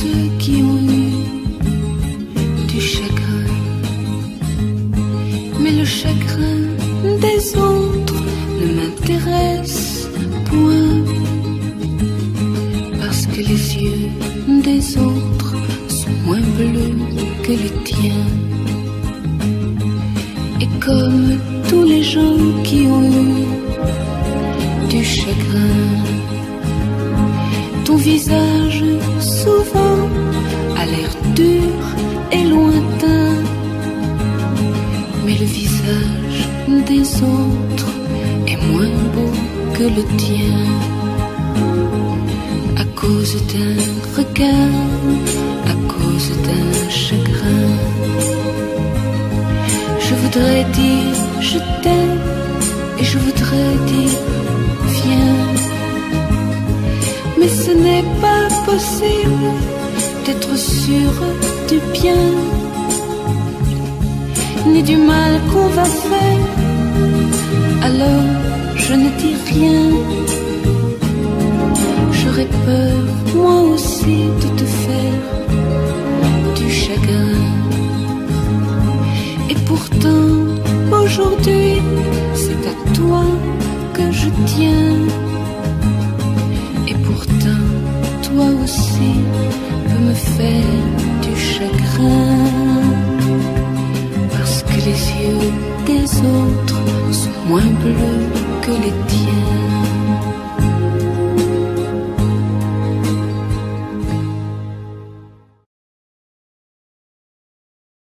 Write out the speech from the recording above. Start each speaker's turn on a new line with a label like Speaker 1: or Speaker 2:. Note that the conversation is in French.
Speaker 1: ceux qui ont eu du chagrin. Mais le chagrin des autres ne m'intéresse point. Parce que les yeux des autres sont moins bleus que les tiens. Et comme tous les gens qui ont eu du chagrin, ton visage des autres est moins beau que le tien. À cause d'un regard, à cause d'un chagrin. Je voudrais dire je t'aime et je voudrais dire viens. Mais ce n'est pas possible d'être sûr du bien ni du mal qu'on va faire. Alors je ne dis rien. J'aurais peur, moi aussi, de te faire du chagrin. Et pourtant, aujourd'hui, les yeux des autres sont moins bleus que les tiens.